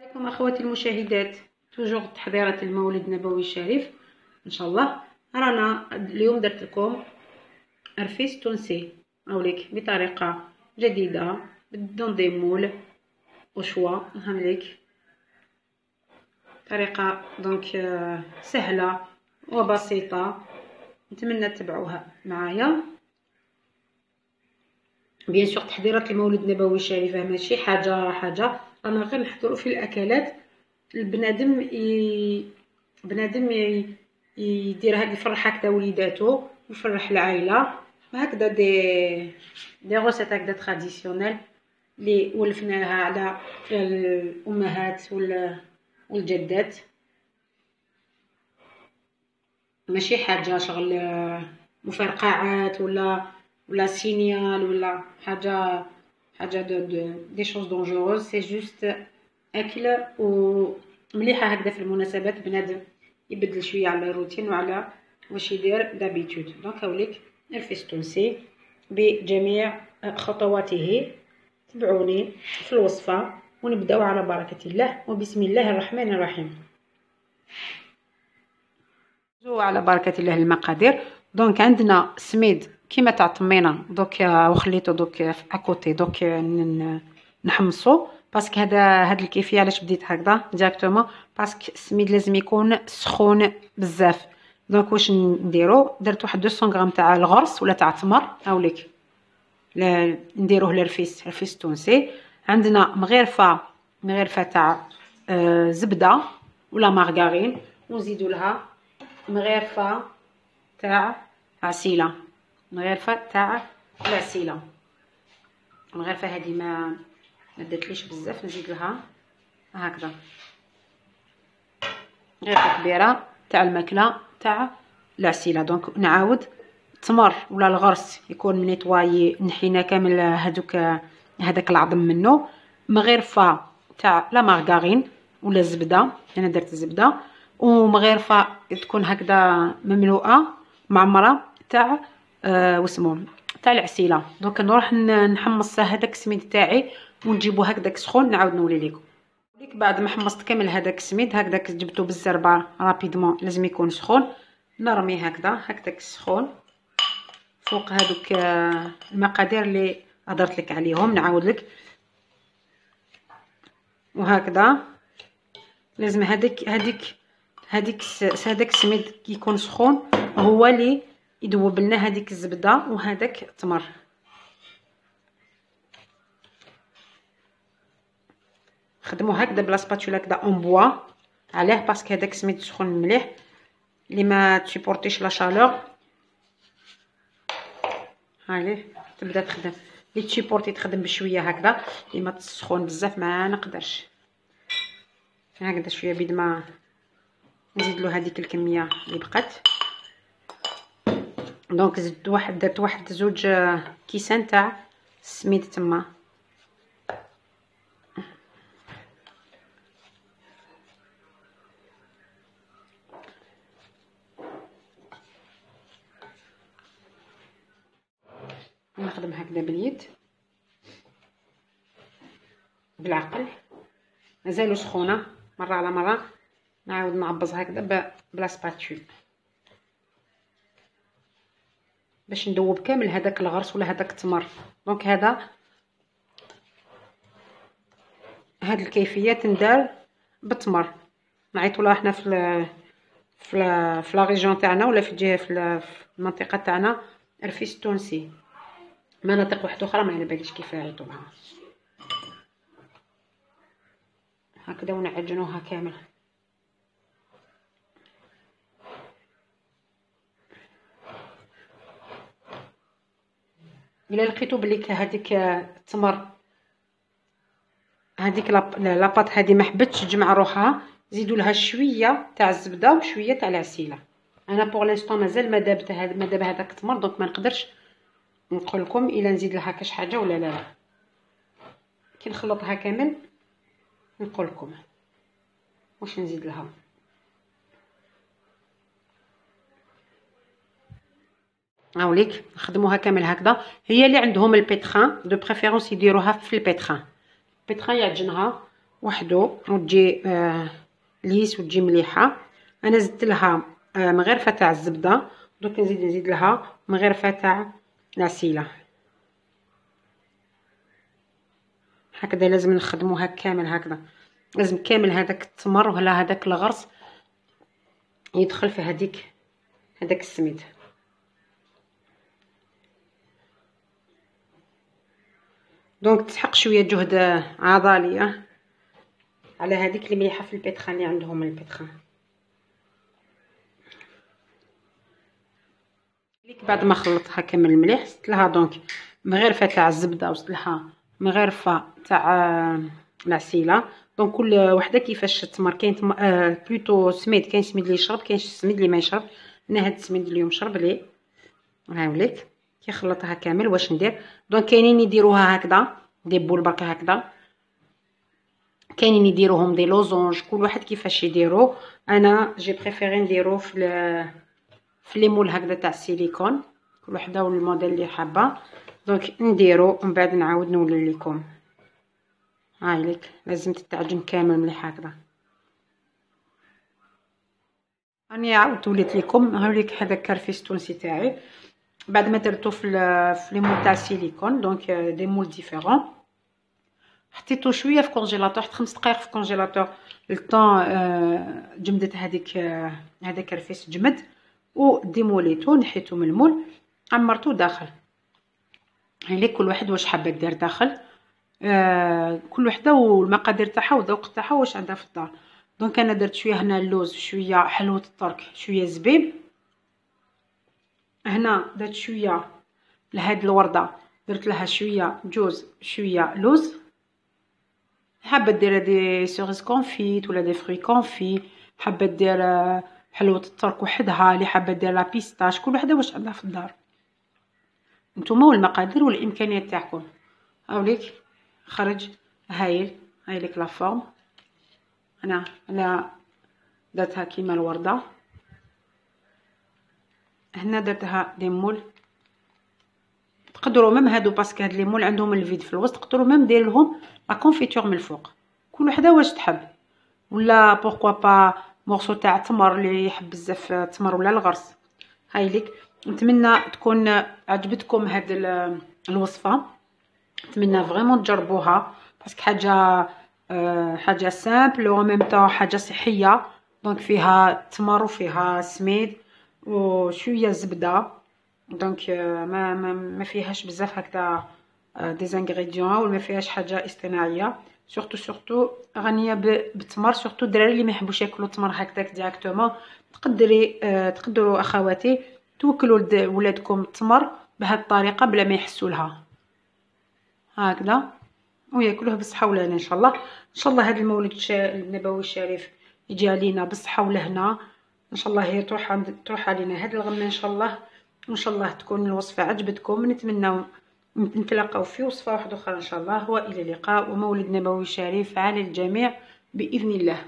عليكم أخواتي المشاهدات. toujours تحضيرات المولد النبوي الشريف. إن شاء الله. رانا اليوم درت لكم رفيس تونسي. أوليك بطريقة جديدة. بدون des moules au choix. هاوليك طريقة donc سهلة وبسيطة. نتمنى تتبعوها معايا. bien sûr تحضيرات المولد النبوي الشريف. ماشي حاجة حاجة. رانا غير نحضروا في الأكلات. البنادم ي... بنادم ي... يدير هاد يفرح هكذا وليداتو يفرح العائلة. هكذا دي دي غوسيت هكذا تراديسيونيل لي ولفناها على الأمهات وال... والجدات. ماشي حاجة شغل مفرقعات ولا ولا signal ولا حاجة حاجة de de des choses dangereuses c'est juste اكل و مليحة هكذا في المناسبات بنادم يبدل شوية على الروتين وعلى واش يدير d'habitude donc هاوليك الرفيس التونسي بجميع خطواته. تبعوني في الوصفة ونبدأو على بركة الله وبسم الله الرحمن الرحيم. على بركة الله المقادير. donc عندنا سميد كيما تاع طمينة دوك وخليته دوك à côté دوك نحمصو. parce que هذا هاد الكيفية علاش بديت هكذا directement parce que السميد لازم يكون سخون بزاف. donc واش نديرو؟ درت واحد 200 غرام تاع الغرس ولا تاع التمر هاوليك. نديروه للرفيس رفيس تونسي. عندنا مغرفه مغرفة تاع آه زبدة ولا مارغارين ونزيدو لها مغرفة تاع عسيلة. مغرفه تاع العسيلة؟ المغرفه هذه ما ما درتليش بزاف نزيد لها هكذا غرفه كبيره تاع الماكلة تاع العسيلة. دونك نعاود. التمر ولا الغرس يكون منيطوايي نحينا كامل هذوك هذاك العظم منه مغرفه تاع la margarine ولا الزبده أنا درت الزبده ومغرفه تكون هكذا مملوءة معمرة. تاع آه واسمو تاع العسيلة. donc نروح نحمص هذاك السميد تاعي ونجيبو هكذاك سخون نعاود نولي لكم ديك بعد ما حمصت كامل هذاك السميد هكذاك جبتو بالزربة rapidement لازم يكون سخون. نرمي هكذا هكذاك سخون. فوق هذوك آه، المقادير اللي هضرت لك عليهم نعاود لك. وهكذا. لازم هذيك هذيك هذيك هذاك السميد كيكون سخون. هو اللي يذوب لنا هذيك الزبدة وهذاك التمر خدمو هكذا ب la spatule هكذا en bois. علاه parce que هذاك السميد سخون مليح. اللي ما تسيبورتيش la chaleur. هاي تبدا تخدم. اللي تسيبورتي تخدم بشوية هكذا. اللي ما تسخون بزاف ما نقدرش. هكذا شوية بيد ما نزيد له هذيك الكمية اللي بقات. donc زدت واحد درت واحد زوج كيسان تاع السميد تما. نخدم هكذا باليد. بالعقل. مازالو سخونة مرة على مرة. نعاود نعبز هكذا ب la spatule باش ندوب كامل هذاك الغرس ولا هذاك التمر. donc هذا هاد الكيفيه تندار بالتمر. نعيطوا حنا في في في la région تاعنا ولا في الجهة في المنطقة تاعنا. رفيس التونسي مناطق واحدة أخرى ما على باليش كيف يعيطوا لها. هكذا ونعجنوها كامل. إلا لقيتو بلي هذيك التمر هذيك لاباط هذه ما حبتش تجمع روحها زيدوا لها شوية تاع الزبدة وشوية تاع العسيلة. أنا pour l'instant مازال ما دابت هذا ما داب هذاك التمر donc ما نقدرش نقول لكم إلا نزيد لها كاش حاجة ولا لا لا. كي نخلطها كامل نقول لكم. واش نزيد لها؟ هاوليك نخدموها كامل هكذا. هي اللي عندهم ال pétrin de préférence يديروها في ال pétrin. ال pétrin يعجنها وحدو وتجي آه ليس وتجي مليحة. أنا زدت لها آه مغرفه تاع الزبدة. دوك نزيد نزيد لها مغرفه تاع العسيلة. هكذا لازم نخدموها كامل هكذا. لازم كامل هذاك التمر ولا هذاك الغرس يدخل في هذيك هذاك السميد. دونك تسحق شوية جهد عضلي على هذيك اللي مليحة في ال pétrin اللي عندهم ال pétrin. بعد ما خلطتها كامل مليح زدت لها donc مغرفه تاع الزبدة وزدت لها مغرفه تاع العسيلة. donc كل وحدة كيفاش تمر؟ كاين تم... آه plutôt سميد كاين سميد اللي يشرب كاين سميد اللي ما يشرب. أنا هاد السميد اليوم شرب لي. هاوليك كي خلطها كامل واش ندير؟ donc كاينين يديروها هكذا des boules برك هكذا. كاينين يديروهم des losanges كل واحد كيفاش يديرو. أنا j'ai préféré نديرو في في les moules هكذا تاع السيليكون كل وحدة والموديل اللي حابة. donc نديرو ومن بعد نعاود نولي لكم. هاي لازم تتعجن كامل مليح هكذا. راني عاودت وليت لكم. هاوليك هذاك الرفيس التونسي تاعي. بعد ما درتو في les moules تاع السيليكون donc des moules différents حطيتو شوية في congélateur حط خمس دقائق في congélateur الطون جمدت هذيك هذاك الرفيس جمد وديموليتو نحيتو من ال moule عمرتو داخل هاي كل واحد واش حابه دير داخل كل وحده والمقادير تاعها والذوق تاعها واش عندها في الدار donc أنا درت شوية هنا اللوز شوية حلوة الترك شوية زبيب هنا درت شوية لهاد الوردة درت لها شوية جوز شوية لوز. حابة دير des cerises confites ولا des fruits confits حابة دير حلوة الترك وحدها؟ اللي حابة دير la pistache؟ كل وحدة واش عندها في الدار. نتوما والمقادير والإمكانيات تاعكم. هاوليك خرج هايل هاي لك la forme. أنا أنا درتها كيما الوردة. هنا درتها des moules. تقدروا même هادو parce que هاد les moules عندهم ال vide في الوسط تقدروا même دير لهم la confiture من الفوق. كل وحدة واش تحب. ولا pourquoi pas morceau تاع تمر اللي يحب بزاف تمر ولا الغرس. هاي لك نتمنى تكون عجبتكم هاد الوصفة. نتمنى vraiment تجربوها. parce que حاجة أه حاجة simple و même temps حاجة صحية. donc فيها تمر وفيها سميد. وشويه زبده donc ما ما, ما فيهاش بزاف هكذا des ingrédients وما فيهاش حاجة اصطناعيه surtout surtout غنية بالتمر surtout الدراري اللي ما يحبوش ياكلوا التمر هكذاك directement تقدري أه تقدروا أخواتي توكلوا ولادكم التمر بهذه الطريقة بلا ما يحسوا لها. هكذا. وياكلوه بالصحه والهنا إن شاء الله. إن شاء الله هذا المولد النبوي الشريف يجي علينا بالصحه والهنا إن شاء الله هي تروح عند تروح علينا. هاد الغمة إن شاء الله وان شاء الله تكون الوصفة عجبتكم. نتمنى نتلاقاو في وصفة واحدة أخرى إن شاء الله. وإلى اللقاء. ومولد نبوي شريف على الجميع بإذن الله.